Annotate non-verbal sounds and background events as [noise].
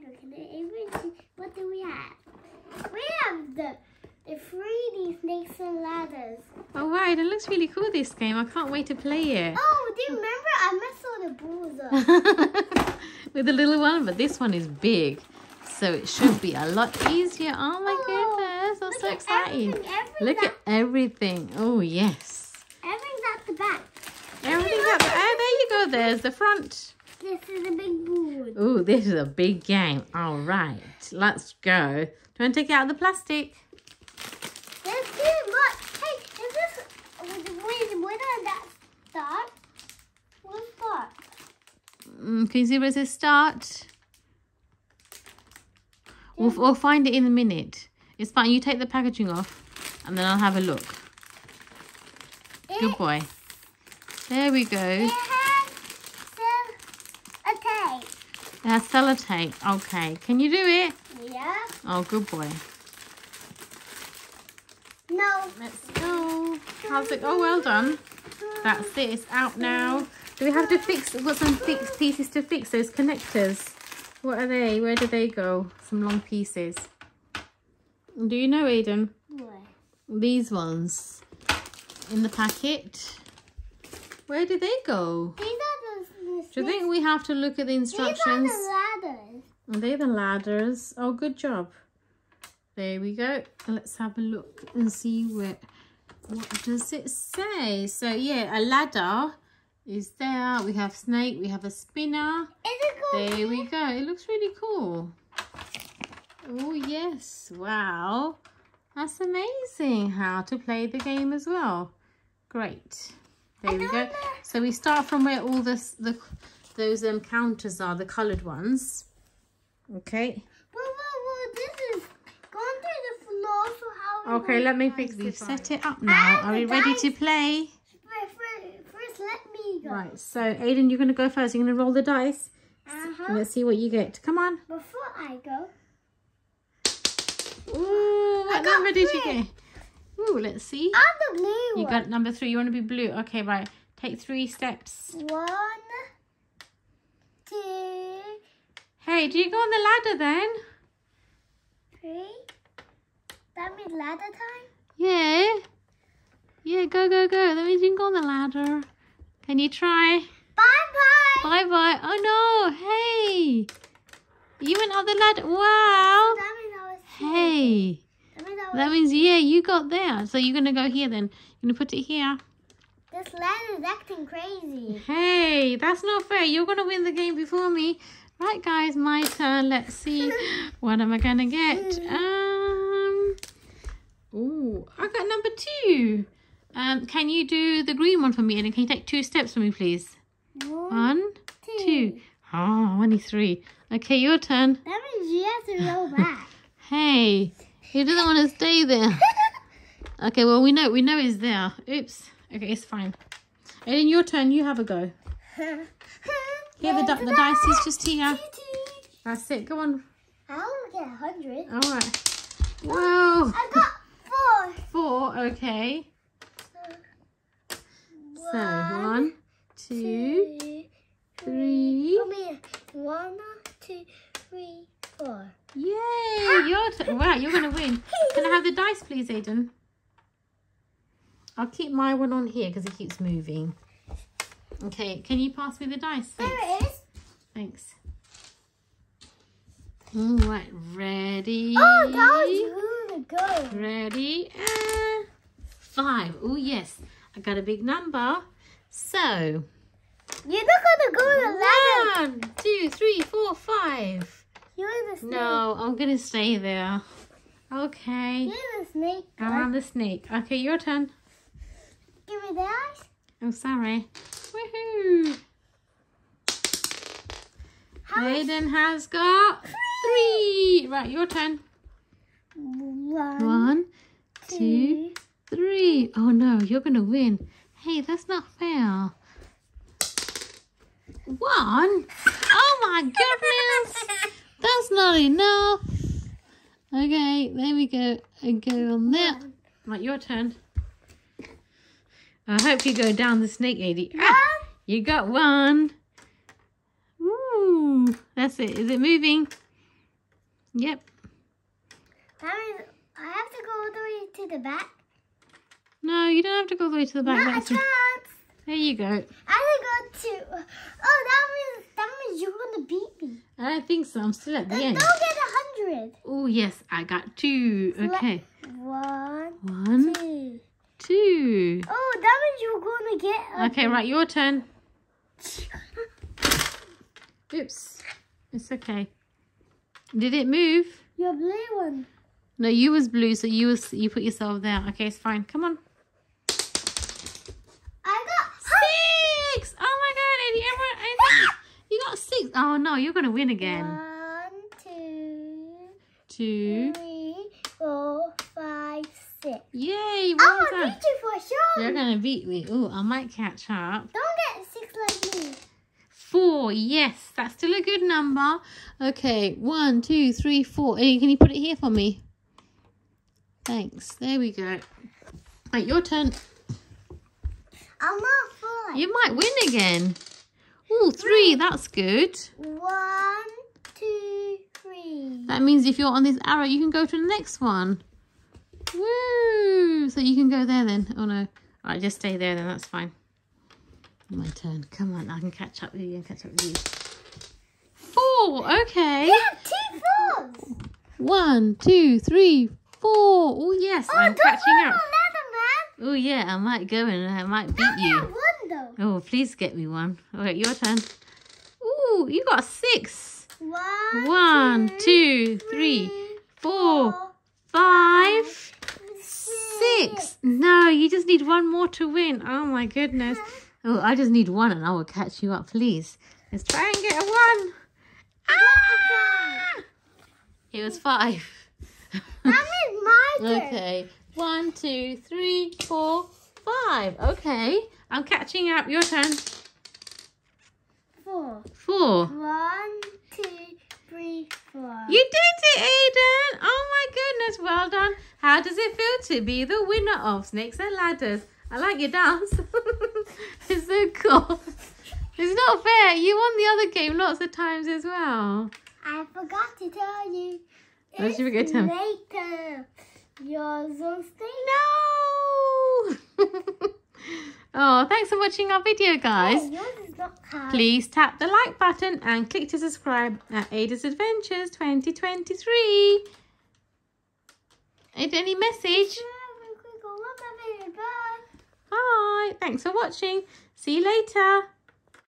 Michael, can I even see what do we have? We have the the 3D snakes and ladders. Oh wow, it looks really cool this game. I can't wait to play it. Oh, do you remember? I messed all the balls [laughs] up. With the little one, but this one is big. So it should be a lot easier. Oh my Oh, goodness, I'm so at excited. everything, everything's Look at everything. Oh yes. Everything's at the back. Everything's up there. Oh, there you go. There's the front. This is a big board. Oh, this is a big game. All right, let's go. Do you want to take it out of the plastic? There's too much. Hey, is this when when did that start? What start? Mm, can you see where it says start? We'll, we'll find it in a minute. It's fine. You take the packaging off and then I'll have a look. Good boy. There we go. has some a tape. Has sellotape. Okay. Can you do it? Yeah. Oh, good boy. No. Let's go. How's it? Oh, well done. That's it. It's out now. Do we have to fix? We've got some fixed pieces to fix. Those connectors. What are they? Where do they go? Some long pieces. Do you know, Aidan? What? These ones in the packet. Where do they go? These are the, the Do you think we have to look at the instructions? These are the ladders. Are they the ladders? Oh, good job. There we go. Let's have a look and see what, What does it say? So yeah, a ladder is there. We have snake. We have a spinner. Is it cool? There we go. It looks really cool. Oh yes! Wow, that's amazing. How to play the game as well. Great. There we go. So we start from where all this the those um counters are, the coloured ones. Okay. Whoa, whoa, whoa, this is going through the floor, so how Okay, let me fix this. Set it up now. Are we ready to play? First, first, first, let me go. Right. So Aidan, you're gonna go first. You're gonna roll the dice. Uh-huh. Let's see what you get. Come on. Before I go, Ooh, what number did you get? Ooh, let's see. I'm the blue You one. got number three. You want to be blue. Okay, right. Take three steps. One, two, Hey, do you go on the ladder then? three. That means ladder time? Yeah. Yeah, go, go, go. That means you can go on the ladder. Can you try? Bye-bye. Bye bye. Oh no. Hey. You went up the ladder. Wow. That means I was here. Hey. That means I was That means, yeah, you got there. So you're going to go here then. You're going to put it here. This ladder is acting crazy. Hey, that's not fair. You're going to win the game before me. Right, guys, my turn. Let's see. [laughs] What am I going to get? Um. Oh, I got number two. Um, can you do the green one for me? And can you take two steps for me, please? One, One, two. Oh, only three. Okay, your turn. That means you have to roll back. [laughs] Hey, he doesn't want to stay there. [laughs] Okay, well we know we know he's there. Oops. Okay, it's fine. Aidan, your turn. You have a go. [laughs] Here, the, di- the dice is just here. That's it. Go on. I only get a hundred. All right. Whoa. I got four. Four. Okay. So one, two, two, three. Come here. One, two, three, four. Yay! Your. Wow, [laughs] you're gonna win. Can I have the dice, please, Aidan? I'll keep my one on here because it keeps moving. Okay, can you pass me the dice? There it is. Thanks. All right, ready? Oh, that was really good. Ready? And five. Oh, yes. I got a big number. So, You're not gonna go to the ladder. one, two, three, four, five. Snake. No, I'm going to stay there. Okay. You're the snake. Around the snake. Okay, your turn. Give me that. Oh, sorry. Woohoo! Aidan has got three. Right, your turn. One, One, two, three. Oh no, you're gonna win. Hey, that's not fair. One. Oh my [laughs] goodness, that's not enough. Okay, there we go. And go on there. Right, your turn. I hope you go down the snake, Adie. Ah, One, you got one. Ooh, that's it. Is it moving? Yep. That means I have to go all the way to the back. No, you don't have to go all the way to the back. no, I can't. There you go. I can go to. Oh, that means you're gonna beat me. I think so. I'm still at the Then end. don't get a hundred. Oh, yes. I got two. Okay. One, One, two. two. Oh, that means you're gonna get. A Okay, right. Your turn. [laughs] Oops. It's okay. Did it move? Your blue one. No, you was blue, so you was you put yourself there. Okay, it's fine. Come on. I got. Six! Oh my god, Eddie, everyone, I think you got six. Oh no, you're gonna win again. One, two, Two. three, four, five, six. Yay, I'm well gonna done. beat you for sure. You're gonna beat me. Oh, I might catch up. Don't get six like me. Four, yes, that's still a good number. Okay, one, two, three, four. Eddie, can you put it here for me? Thanks. There we go. Right, your turn. I'm not full. You might win again. Oh, three. That's good. One, two, three. That means if you're on this arrow, you can go to the next one. Woo! So you can go there then. Oh no. All right, just stay there then. That's fine. My turn. Come on, I can catch up with you and catch up with you. Four. Okay. Have two fours. One, two, three, four. Oh yes, Oh, I'm catching up. Oh yeah, I might go and I might beat you. Don't get one though. Oh, please get me one. All right, your turn. Ooh, you got six. One, One, two, three, four, five, six. No, you just need one more to win. Oh my goodness. Oh, I just need one and I will catch you up, please. Let's try and get a one. Ah! It was five. That my [laughs] turn. okay. One, two, three, four, five. Okay. I'm catching up. Your turn. Four. Four. One, two, three, four. You did it, Aidan! Oh my goodness, well done. How does it feel to be the winner of Snakes and Ladders? I like your dance. [laughs] it's so cool. It's not fair. You won the other game lots of times as well. I forgot to tell you. What did you forget to it's tell me? later. Yours on stage. No! [laughs] oh, thanks for watching our video, guys. Hey, yours is not hard. Please tap the like button and click to subscribe at Aidan's Adventures 2023. Aidan, any message? Bye. Bye. Thanks for watching. See you later.